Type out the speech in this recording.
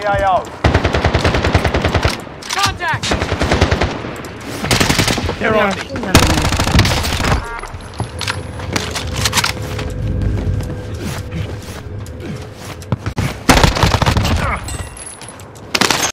the AO. Contact! They're on me.